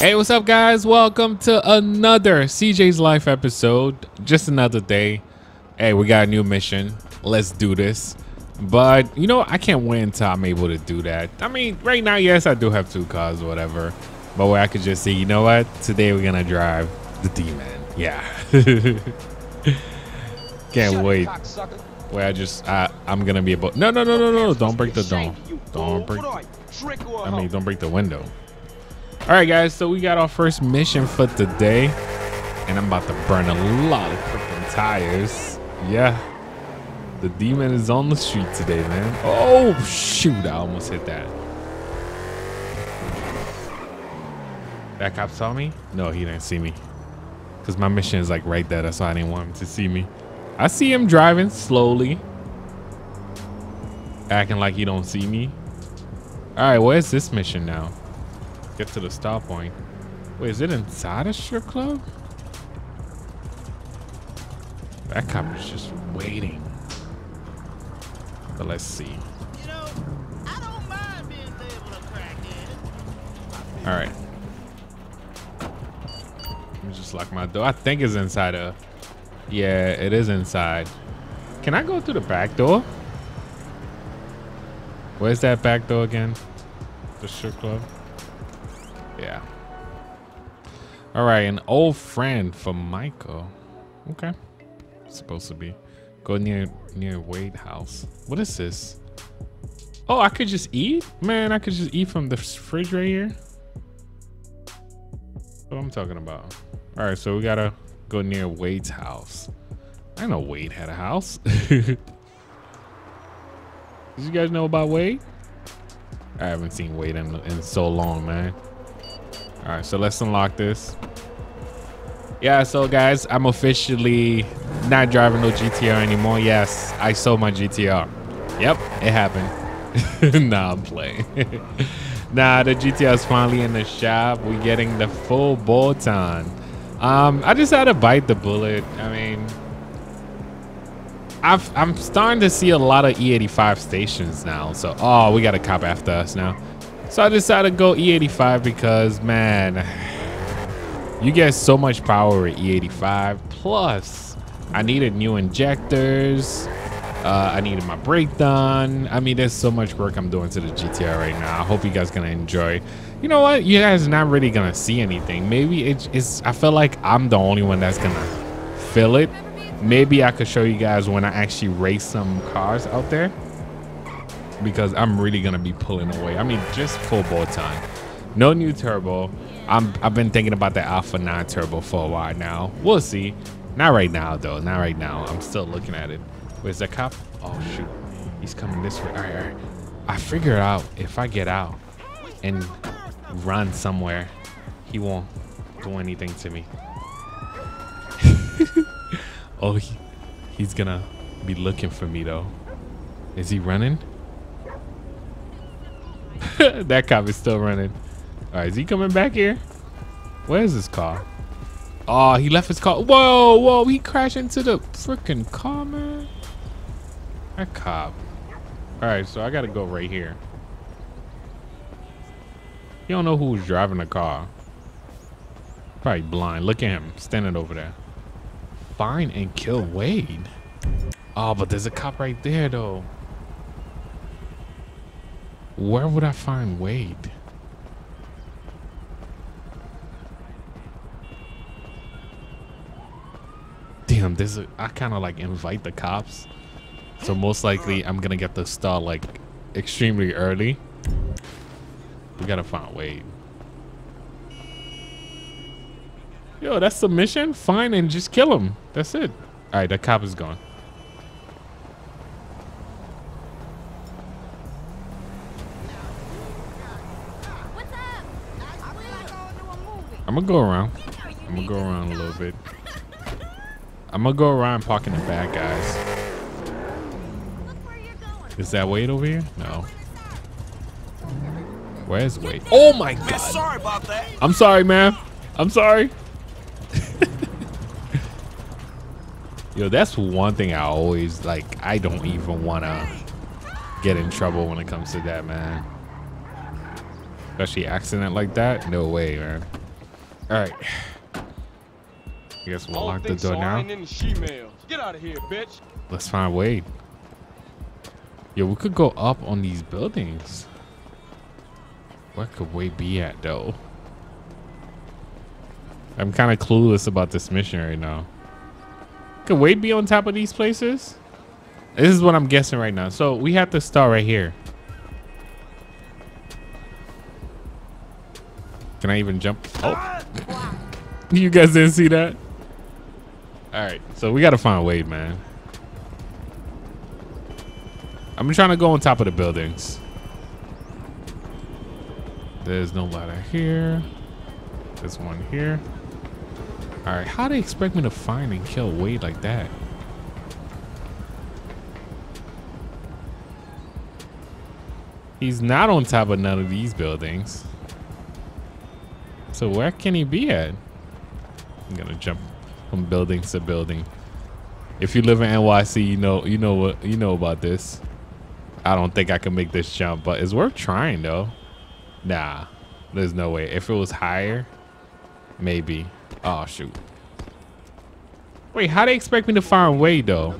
Hey, what's up, guys? Welcome to another CJ's Life episode. Just another day. Hey, we got a new mission. Let's do this. But, you know, I can't wait until I'm able to do that. I mean, right now, yes, I do have two cars, whatever. But where I could just say, you know what? Today we're going to drive the Demon. Yeah. can't wait. Where I just, I, I'm going to be able... No, no, no, no, no. Don't break the door. Don't break... I mean, don't break the window. All right, guys, so we got our first mission for today, and I'm about to burn a lot of freaking tires. Yeah, the demon is on the street today, man. Oh, shoot, I almost hit that. That cop saw me? No, he didn't see me. Because my mission is like right there. That's why I didn't want him to see me. I see him driving slowly. Acting like he don't see me. All right, where's this mission now? Get to the stop point. Wait, is it inside a strip club? That cop is just waiting. But let's see. You know, All right. Let me just lock my door. I think it's inside a. Yeah, it is inside. Can I go through the back door? Where's that back door again? The strip club. Yeah. All right, an old friend for Michael. Okay. Supposed to be. Go near near Wade house. What is this? Oh, I could just eat? Man, I could just eat from the fridge right here. What I'm talking about. All right, so we gotta go near Wade's house. I know Wade had a house. Did you guys know about Wade? I haven't seen Wade in, in so long, man. All right, so let's unlock this. Yeah, so guys, I'm officially not driving no GTR anymore. Yes, I sold my GTR. Yep, it happened. nah, I'm playing. nah, the GTR is finally in the shop. We're getting the full bolt on. Um, I just had to bite the bullet. I mean, I've, I'm starting to see a lot of E85 stations now. So, oh, we got a cop after us now. So I decided to go E85 because, man, you get so much power at E85. Plus, I needed new injectors. Uh, I needed my brake done. I mean, there's so much work I'm doing to the GTR right now. I hope you guys gonna enjoy. You know what? You guys not really gonna see anything. Maybe it's. I feel like I'm the only one that's gonna feel it. Maybe I could show you guys when I actually race some cars out there because I'm really gonna be pulling away. I mean, just full time. No new turbo. I'm I've been thinking about the Alpha 9 turbo for a while now. We'll see. Not right now though. Not right now. I'm still looking at it. Where's the cop? Oh shoot. He's coming this way. All right, all right. I figure out if I get out and run somewhere, he won't do anything to me. oh, he, he's gonna be looking for me though. Is he running? that cop is still running. All right, is he coming back here? Where is his car? Oh, he left his car. Whoa, whoa, he crashed into the freaking car, man. That cop. All right, so I got to go right here. You don't know who's driving the car. Probably blind. Look at him standing over there. Find and kill Wade. Oh, but there's a cop right there, though. Where would I find Wade? Damn, this is, I kind of like invite the cops. So most likely I'm going to get the star like extremely early. We got to find Wade. Yo, that's the mission. Find and just kill him. That's it. All right, the cop is gone. I'm gonna go around. I'm gonna go around a little bit. I'm gonna go around parking the back, guys. Is that Wade over here? No. Where's Wade? Oh my god. Sorry about that. I'm sorry, man. I'm sorry. Yo, that's one thing I always like. I don't even want to get in trouble when it comes to that, man. Especially accident like that. No way, man. All right. I guess we'll lock the door now. Get out of here, bitch. Let's find Wade. Yeah, we could go up on these buildings. Where could Wade be at, though? I'm kind of clueless about this mission right now. Could Wade be on top of these places? This is what I'm guessing right now. So we have to start right here. Can I even jump? Oh. you guys didn't see that? All right. So we got to find Wade, man. I'm trying to go on top of the buildings. There's no ladder here. There's one here. All right. How do they expect me to find and kill Wade like that? He's not on top of none of these buildings. So where can he be at? I'm gonna jump from building to building. If you live in NYC, you know you know what you know about this. I don't think I can make this jump, but it's worth trying though. Nah, there's no way. If it was higher, maybe. Oh shoot. Wait, how do they expect me to find Wade though?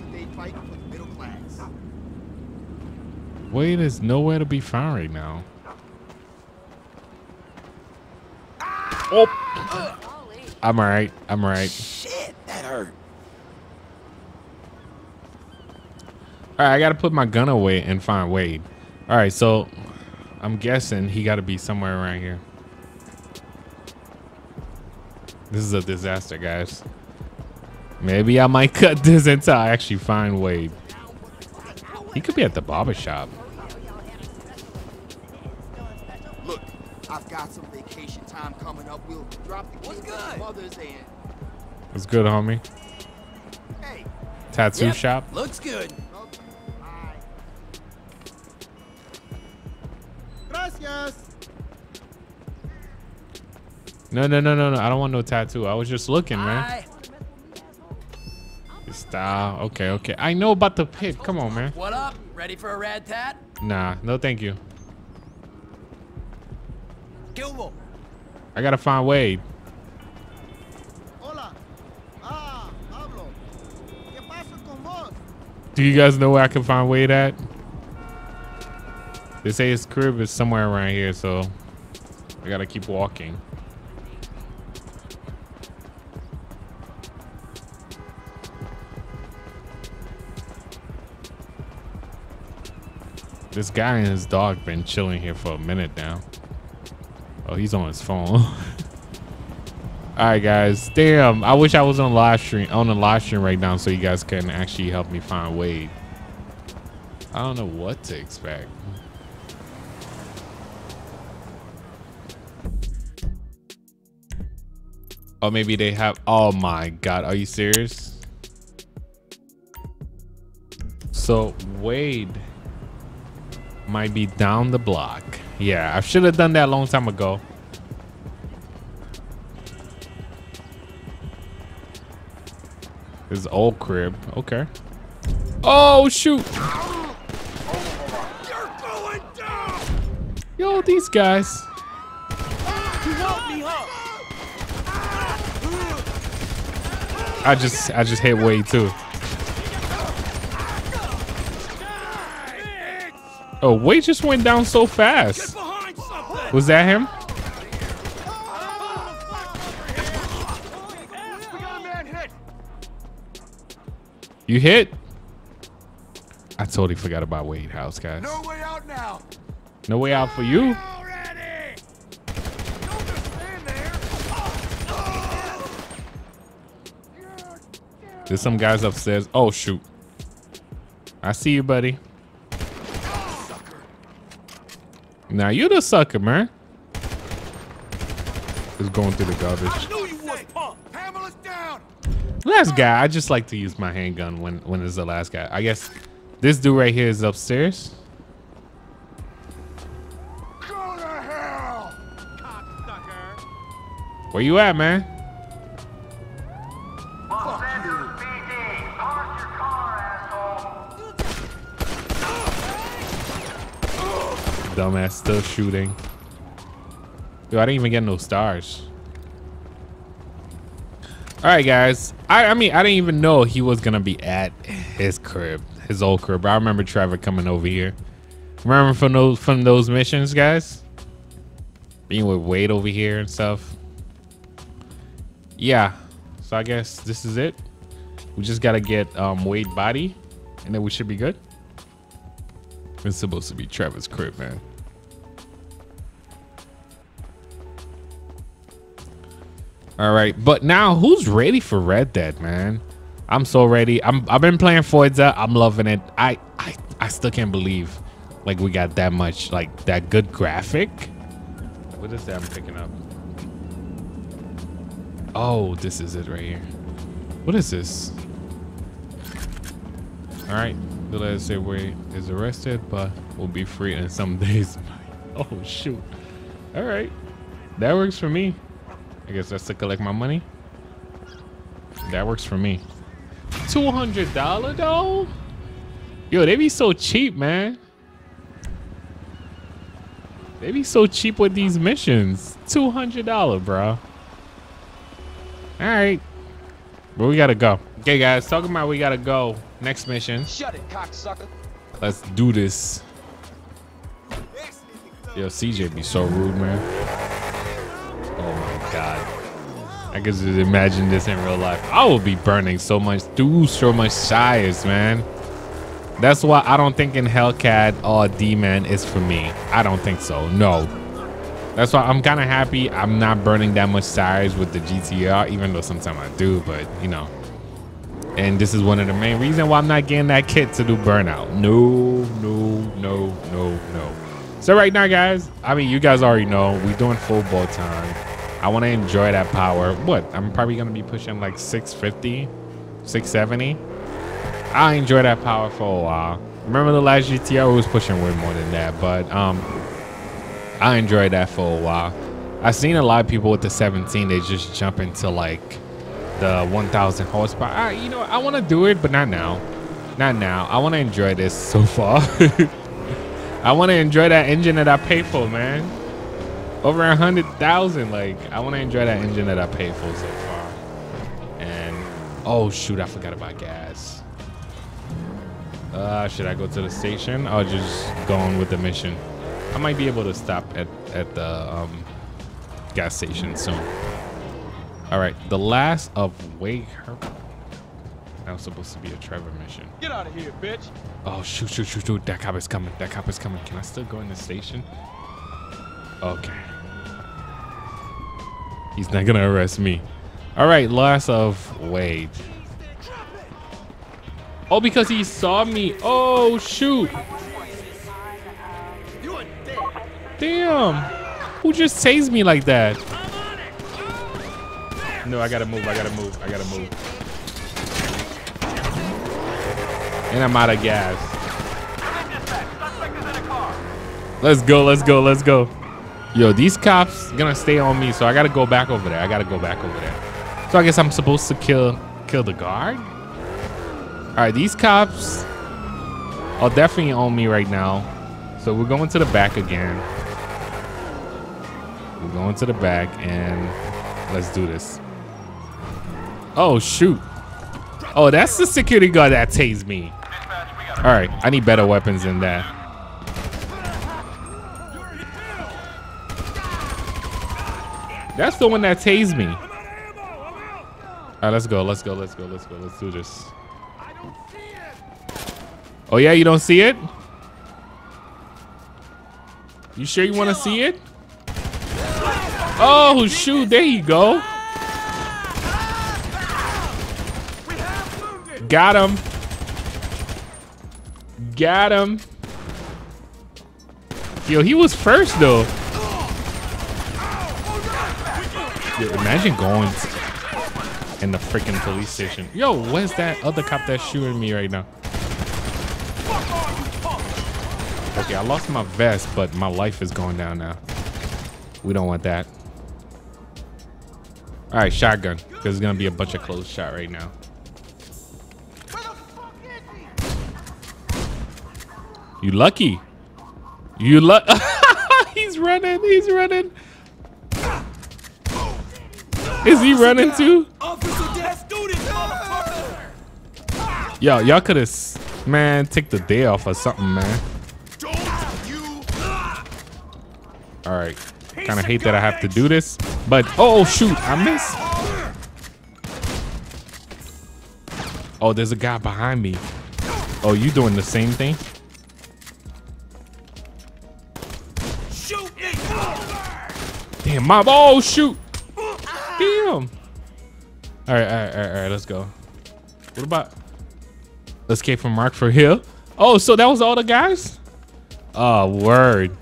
Wade is nowhere to be found right now. Oh. I'm all right. I'm all right. Shit, that hurt. All right, I got to put my gun away and find Wade. All right, so I'm guessing he got to be somewhere around here. This is a disaster, guys. Maybe I might cut this until I actually find Wade. He could be at the barber shop. Look, I've got some vacation time coming up. We'll drop the kids at mother's and What's good, homie? hey, Tattoo Yep, shop. Looks good. bye. Gracias. No, no, no, no, no. I don't want no tattoo. I was just looking, man. Bye. Style. Okay, okay. I know about the pit. Come on, man. What up? Ready for a rad tat? Nah, no, thank you. Gilbo. I gotta find Wade. Hola. Ah, Pablo. ¿Qué pasa con vos? Do you guys know where I can find Wade at? They say his crib is somewhere around here, so I gotta keep walking. This guy and his dog been chilling here for a minute now. Oh, he's on his phone. All right, guys. Damn, I wish I was on live stream on the live stream right now, so you guys can actually help me find Wade. I don't know what to expect. Oh, maybe they have. Oh my God, are you serious? So Wade might be down the block. Yeah, I should have done that a long time ago. His old crib. Okay. Oh shoot. Yo, these guys. I just I just hit way too. Oh, Wade just went down so fast. Was that him? You hit? I totally forgot about Wade House, guys. No way out now. No way out for you. Already. Don't just stand there. There's some guys upstairs. Oh shoot. I see you, buddy. Now you the sucker, man. It's going through the garbage. Knew you was. Pamela's down. Last guy, I just like to use my handgun when when it's the last guy. I guess this dude right here is upstairs. Go to hell. Where you at, man? Dumbass still shooting. Yo, I didn't even get no stars. All right, guys. I, I mean, I didn't even know he was gonna be at his crib, his old crib. I remember Trevor coming over here. Remember from those from those missions, guys? Being with Wade over here and stuff. Yeah. So I guess this is it. We just gotta get um, Wade body, and then we should be good. It's supposed to be Trevor's crib, man. All right, but now who's ready for Red Dead, man? I'm so ready. I'm I've been playing Forza. I'm loving it. I I I still can't believe like we got that much like that good graphic. What is that I'm picking up? Oh, this is it right here. What is this? All right, the letter say Wade is arrested, but will be free in some days. oh shoot! All right, that works for me. I guess that's to collect my money. That works for me. Two hundred dollar though. Yo, they be so cheap, man. They be so cheap with these missions. Two hundred dollar, bro. All right, where we gotta go? Okay, guys, talking about we gotta go. Next mission. Shut it, cocksucker. Let's do this. Yo, CJ be so rude, man. God. I can just imagine this in real life. I will be burning so much through so much tires, man. That's why I don't think in Hellcat or Demon is for me. I don't think so. No. That's why I'm kind of happy I'm not burning that much tires with the GTR, even though sometimes I do, but you know. And this is one of the main reasons why I'm not getting that kit to do burnout. No, no, no, no, no. So right now, guys, I mean, you guys already know we're doing full bolt on. I want to enjoy that power. What? I'm probably going to be pushing like 650, 670. I enjoy that power for a while. Remember the last GTR was pushing way more than that, but um, I enjoyed that for a while. I've seen a lot of people with the 17, they just jump into like the 1000 horsepower. I, you know, I want to do it, but not now. Not now. I want to enjoy this so far. I want to enjoy that engine that I paid for, man. Over a hundred thousand. Like, I want to enjoy that engine that I paid for so far. And oh shoot, I forgot about gas. Uh, should I go to the station or just go on with the mission? I might be able to stop at at the um, gas station soon. All right, the last of Wake Herb. That was supposed to be a Trevor mission. Get out of here, bitch. Oh shoot, shoot, shoot, shoot! That cop is coming. That cop is coming. Can I still go in the station? Okay. He's not gonna arrest me. All right, loss of Wade. Oh, because he saw me. Oh shoot! Damn! Who just tased me like that? No, I gotta move. I gotta move. I gotta move. And I'm out of gas. Let's go, let's go, let's go. Yo, these cops gonna stay on me, so I gotta go back over there. I gotta go back over there. So I guess I'm supposed to kill kill the guard? Alright, these cops are definitely on me right now. So we're going to the back again. We're going to the back and let's do this. Oh shoot. Oh, that's the security guard that tased me. All right, I need better weapons than that. That's the one that tased me. All right, let's go, let's go, let's go, let's go, let's do this. Oh yeah, you don't see it? You sure you want to see it? Oh shoot, there you go. Got him. Got him. Yo, he was first though. Imagine going in the freaking police station. Yo, where's that other cop that's shooting me right now? Okay, I lost my vest, but my life is going down now. We don't want that. All right, shotgun, it's gonna be a bunch of close shot right now. You lucky. You luck. he's running. He's running. Is he running too? Yo, y'all could have, man, take the day off or something, man. All right. Kind of hate that I have to do this, but oh shoot, I missed. Oh, there's a guy behind me. Oh, you doing the same thing? Damn, my Oh shoot. Damn. All right, all right, all right, all right. Let's go. What about let's escape from Rockford Hill? Oh, so that was all the guys? Oh, word.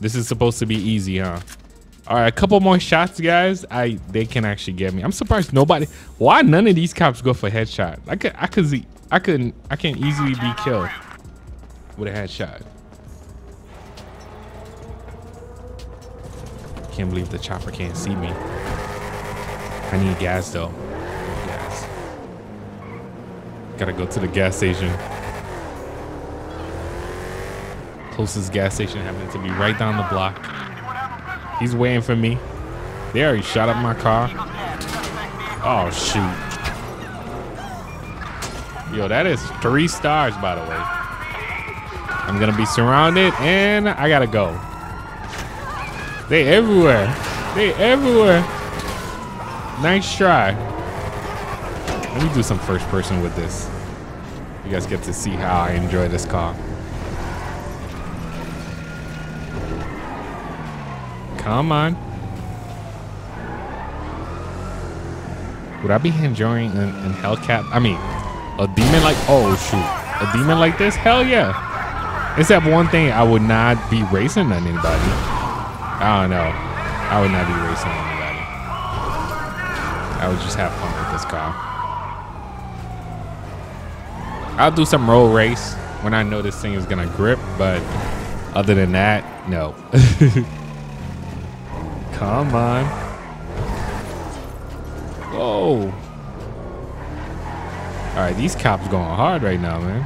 This is supposed to be easy, huh? All right, a couple more shots, guys. I they can actually get me. I'm surprised nobody. Why none of these cops go for headshot? I could, I could, I couldn't, I can easily be killed with a headshot. Can't believe the chopper can't see me. I need gas though. Gas. Gotta go to the gas station. Closest gas station happens to be right down the block. He's waiting for me. They already shot up my car. Oh shoot. Yo, that is three stars by the way. I'm gonna be surrounded and I gotta go. They everywhere. They everywhere. Nice try. Let me do some first person with this. You guys get to see how I enjoy this car. Come on. Would I be enjoying an, an Hellcat? I mean, a demon like, oh shoot. A demon like this? Hell yeah. Except one thing, I would not be racing on anybody. I don't know. I would not be racing. I would just have fun with this car. I'll do some road race when I know this thing is gonna grip, but other than that, no. Come on. Whoa. All right, these cops going hard right now, man.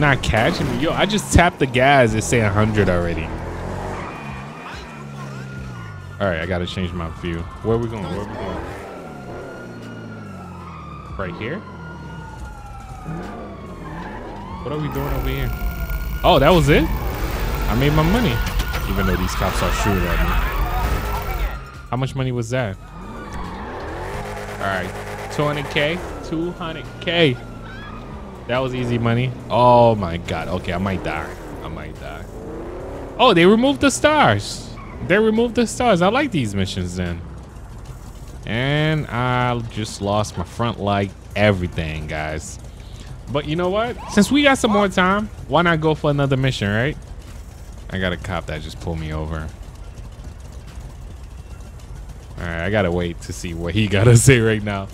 Not catching me. Yo, I just tapped the gas. It say 100 already. All right, I got to change my view. Where are we going? Where are we going? Right here? What are we doing over here? Oh, that was it? I made my money. Even though these cops are shooting at me. How much money was that? All right, 200K, 200K. That was easy money. Oh my God. Okay, I might die. I might die. Oh, they removed the stars. They removed the stars. I like these missions then. And I just lost my front light, everything, guys. But you know what? Since we got some more time, why not go for another mission, right? I got a cop that just pulled me over. All right, I gotta wait to see what he gotta say right now.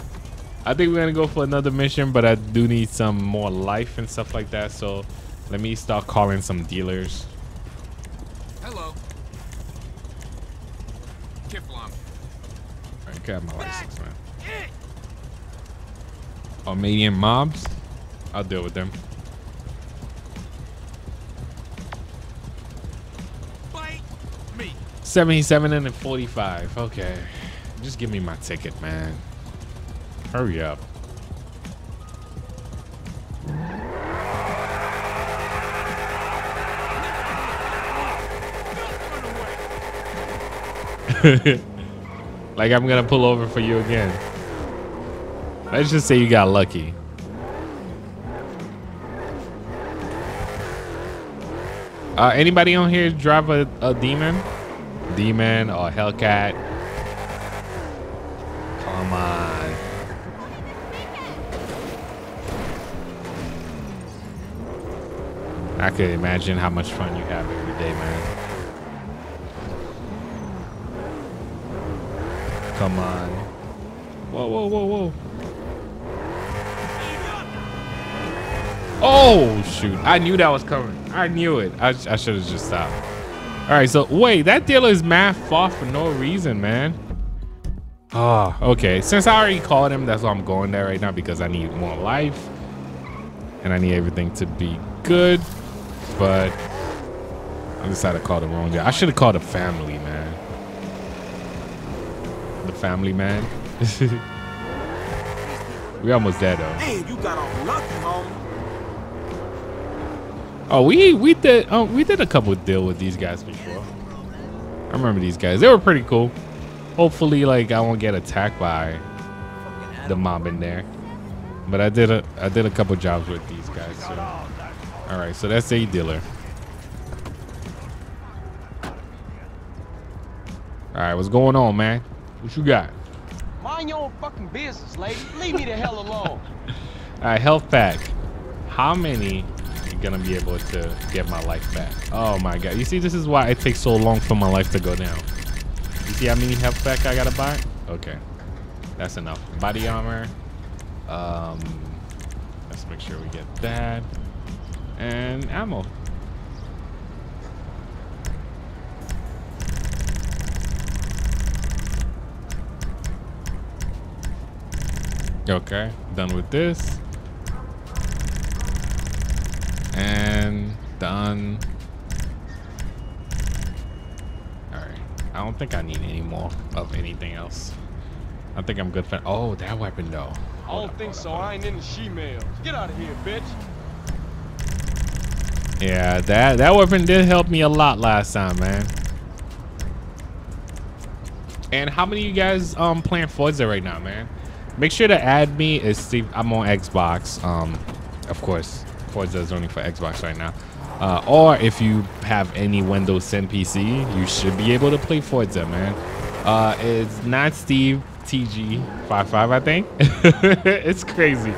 I think we're gonna go for another mission, but I do need some more life and stuff like that. So let me start calling some dealers. I got my license, man. Oh, Armenian mobs. I'll deal with them. Me. 77 and 45. Okay. Just give me my ticket, man. Hurry up. like I'm gonna pull over for you again. Let's just say you got lucky. Uh, anybody on here drive a, a demon? Demon or Hellcat? Come on. I could imagine how much fun you have every day, man. Come on. Whoa, whoa, whoa, whoa. Oh, shoot. I knew that was coming. I knew it. I, I should have just stopped. All right, so wait, that dealer is mad far for no reason, man. Oh, okay. Since I already called him, that's why I'm going there right now because I need more life. And I need everything to be good. But I decided to call the wrong guy. I should have called a family, man. The family man. we almost dead though. Man, you got off lucky, homie. Oh, we we did oh we did a couple deal with these guys before. I remember these guys. They were pretty cool. Hopefully, like I won't get attacked by the mob in there. But I did a I did a couple jobs with these guys. So. All right, so that's a dealer. All right, what's going on, man? What you got? Mind your own fucking business, lady. Leave me the hell alone. All right, health pack. How many you gonna be able to get my life back? Oh my god! You see, this is why it takes so long for my life to go down. You see how many health pack I gotta buy? Okay, that's enough. Body armor. Um, let's make sure we get that and ammo. Okay, done with this. And done. Alright. I don't think I need any more of anything else. I think I'm good for oh that weapon though. I don't think so. I ain't in the she-mails. Get out of here, bitch. Yeah, that that weapon did help me a lot last time, man. And how many of you guys um playing Forza right now, man? Make sure to add me. Is Steve? I'm on Xbox. Um, of course, Forza is only for Xbox right now. Uh, or if you have any Windows 10 PC, you should be able to play Forza, man. Uh, it's not Steve TG55, I think. it's crazy.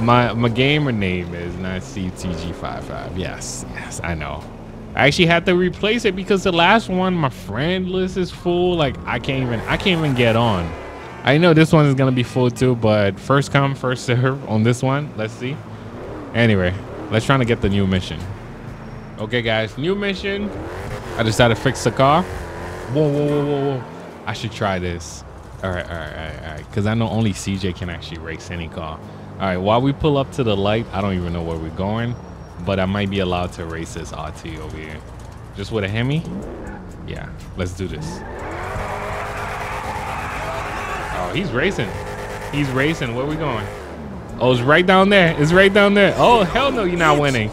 My my gamer name is not Steve TG55. Yes, yes, I know. I actually had to replace it because the last one, my friend list is full. Like I can't even I can't even get on. I know this one is gonna be full too, but first come, first serve on this one. Let's see. Anyway, let's try to get the new mission. Okay, guys, new mission. I decided to fix the car. Whoa, whoa, whoa, whoa, whoa. I should try this. All right, all right, all right, all right. Because I know only CJ can actually race any car. All right, while we pull up to the light, I don't even know where we're going, but I might be allowed to race this RT over here. Just with a Hemi? Yeah, let's do this. Oh, he's racing. He's racing. Where we going? Oh, it's right down there. It's right down there. Oh, hell no, you're not winning.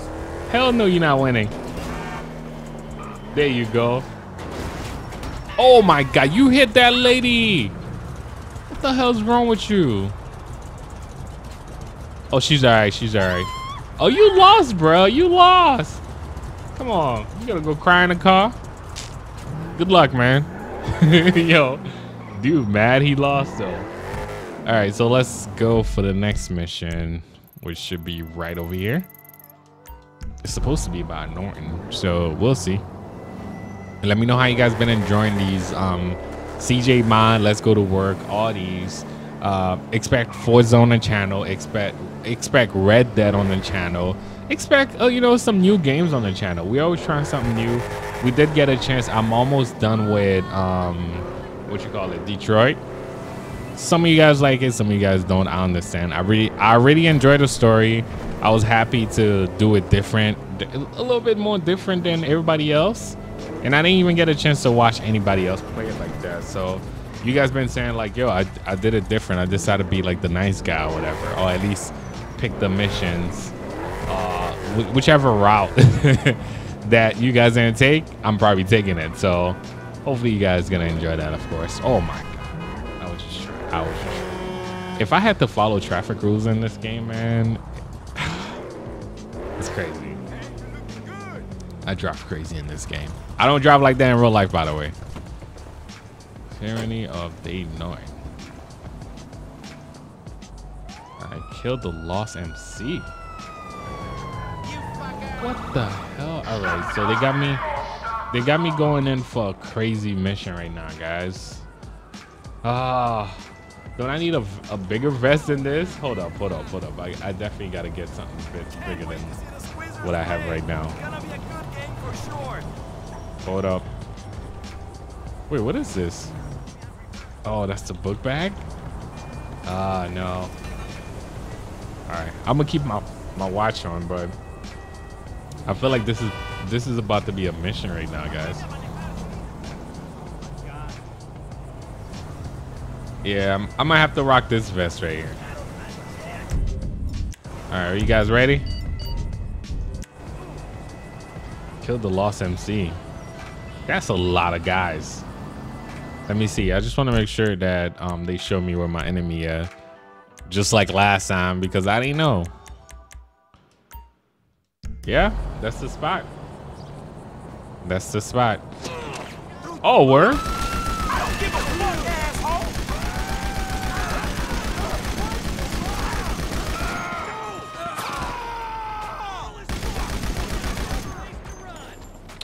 Hell no, you're not winning. There you go. Oh my God, you hit that lady. What the hell's wrong with you? Oh, she's all right. She's all right. Oh, you lost, bro. You lost. Come on. You gotta go cry in the car. Good luck, man. Yo, dude, mad he lost though. All right, so let's go for the next mission, which should be right over here. It's supposed to be by Norton, so we'll see. And let me know how you guys been enjoying these um, CJ Mod, Let's Go to Work, all these. Uh, expect Forza on the channel. Expect expect Red Dead on the channel. Expect uh, you know some new games on the channel. We always trying something new. We did get a chance. I'm almost done with um, what you call it, Detroit. Some of you guys like it, some of you guys don't. I understand. I really, I really enjoyed the story. I was happy to do it different, a little bit more different than everybody else. And I didn't even get a chance to watch anybody else play it like that. So you guys been saying like, yo, I, I did it different. I decided to be like the nice guy or whatever, or at least pick the missions, uh, wh whichever route that you guys gonna take, I'm probably taking it. So hopefully you guys gonna enjoy that, of course. Oh my god, I was just, I was just. If I had to follow traffic rules in this game, man, it's crazy. I drive crazy in this game. I don't drive like that in real life, by the way. Tyranny of Dave Noy. I killed the Lost MC. What the hell? All right, so they got me. They got me going in for a crazy mission right now, guys. Ah, don't I need a, a bigger vest than this? Hold up, hold up, hold up. I, I definitely got to get something bit bigger than what I have right now. Hold up. Wait, what is this? Oh, that's the book bag? Ah, no. All right, I'm gonna keep my my watch on, but I feel like this is this is about to be a mission right now, guys. Yeah, I'm, I might have to rock this vest right here. All right, are you guys ready? Killed the Lost MC. That's a lot of guys. Let me see. I just want to make sure that um, they show me where my enemy is. Just like last time, because I didn't know. Yeah, that's the spot. That's the spot. Oh, word?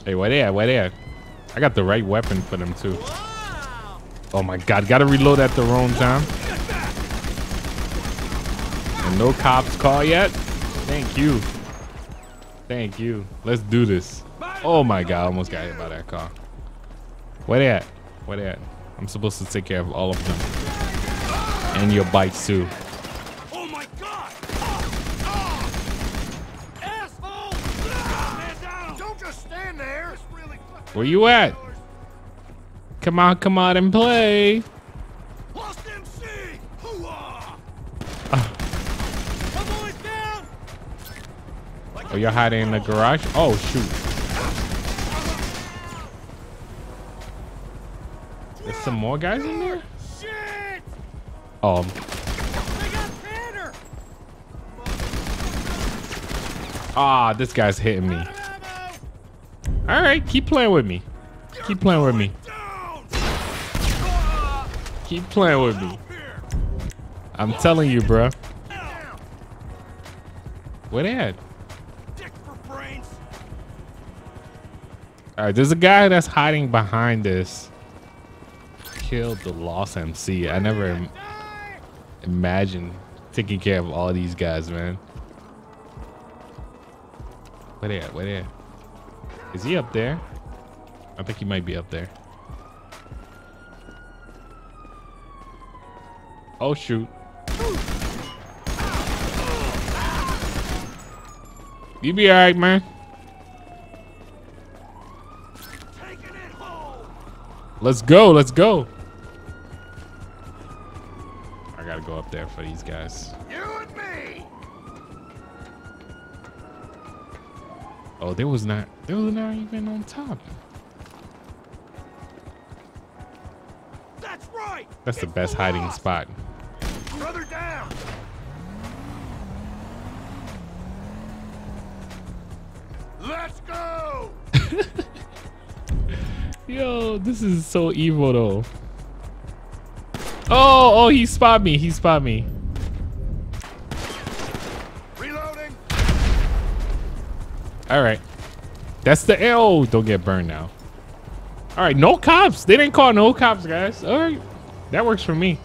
Hey, where they at? Where they at? I got the right weapon for them too. Oh my god, gotta reload at the wrong time. And no cops call yet? Thank you. Thank you. Let's do this. Oh my god, almost got hit by that car. Where they at? Where they at? I'm supposed to take care of all of them. And your bike too. Oh my god! Ah! Asshole! Man down! Don't just stand there! It's really Where you at? Come on, come on and play. Lost MC! Hooah! Ah. My down! Oh, you're hiding in the garage? Oh, shoot. Some more guys in there? Shit! Oh, They got Tanner! ah, this guy's hitting me. All right, keep playing with me. Keep playing with me. Keep playing with me. I'm telling you, bro. Where they at? Dick for brains! All right, there's a guy that's hiding behind this. Killed the Lost MC. I never im- imagined taking care of all these guys, man. Where they at? Where they at? Is he up there? I think he might be up there. Oh shoot. You be alright, man. Let's go. Let's go. I gotta go up there for these guys. You and me! Oh, there was not. There was not even on top. That's right! That's the It's best hiding spot. Brother down! Let's go! Yo, this is so evil though. Oh, oh, he spot me. He spot me. Reloading! All right. That's the L. Oh, don't get burned now. All right, no cops. They didn't call no cops, guys. All right, that works for me.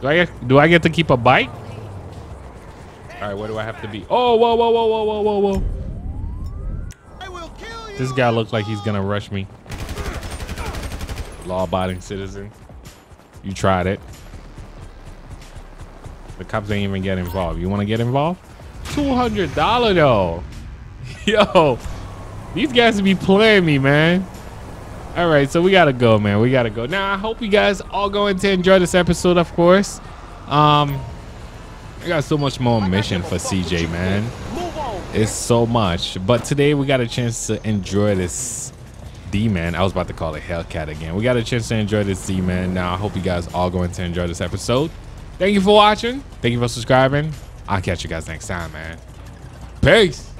Do I get, do I get to keep a bike? All right, where do I have to be? Oh, whoa, whoa, whoa, whoa, whoa, whoa, whoa. I will kill you! This guy looks like he's gonna rush me. Law-abiding citizen. You tried it. The cops ain't even get involved. You want to get involved? Two hundred dollar though. Yo, these guys be playing me, man. All right, so we gotta go, man. We gotta go. Now I hope you guys all going to enjoy this episode, of course. Um, I got so much more mission for CJ, man. It's so much. But today we got a chance to enjoy this Demon. I was about to call it Hellcat again. We got a chance to enjoy this Demon. Now I hope you guys all going to enjoy this episode. Thank you for watching. Thank you for subscribing. I'll catch you guys next time, man. Peace.